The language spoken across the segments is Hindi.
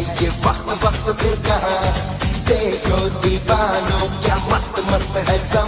ये वक्त वक्त फिर कहा देखो दीवानों क्या मस्त मस्त है सब।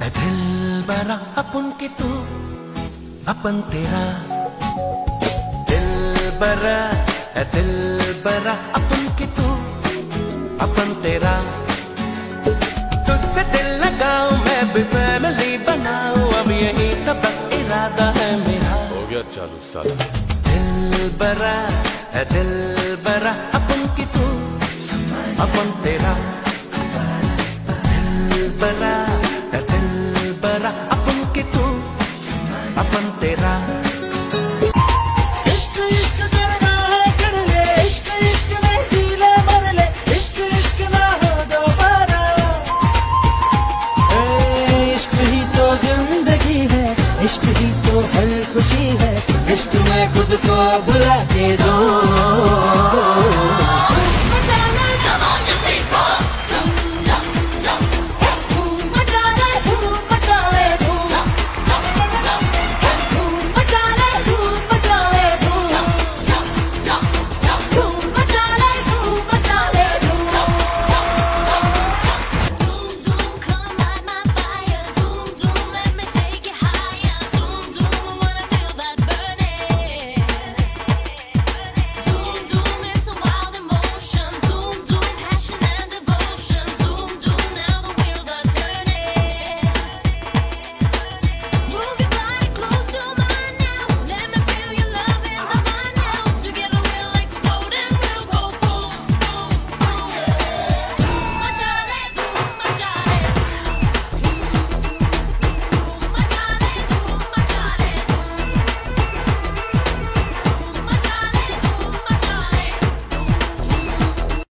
दिल बरा अपन के तू अपन तेरा। दिल बरा दिल बरा अपन के तू अपन तेरा। तुझसे दिल लगाओ मैं भी फैमिली बनाओ अब यही तो बस इरादा है मेरा। हो गया चालू साल दिल बरा दिल बरा अपन के तू अपन तेरा। इश्क ही तो हर खुशी है। इश्क में खुद को भुला के दो।